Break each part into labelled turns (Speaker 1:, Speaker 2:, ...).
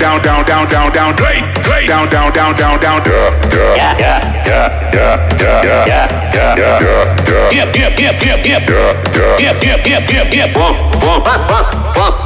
Speaker 1: Down, down, down, down, down, down, down, down, down, down. Yeah, yeah, yeah, yeah, yeah, yeah, yeah, yeah, yeah, yeah. Yep, yep, yep, yep, yep. Yeah, yeah. Yep, yep, yep, yep, yep. Bump, bump, bump, bump, bump, bump, bump, bump, bump, bump, bump, bump, bump. Yeah, yeah, yeah, yeah, yeah. Bump, bump. Yeah, yeah, yeah, yeah, yeah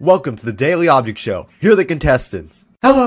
Speaker 2: Welcome to the Daily Object Show. Here are the contestants. Hello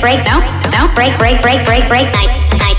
Speaker 3: Break, break, no, no, break, break, break, break, break, night, night,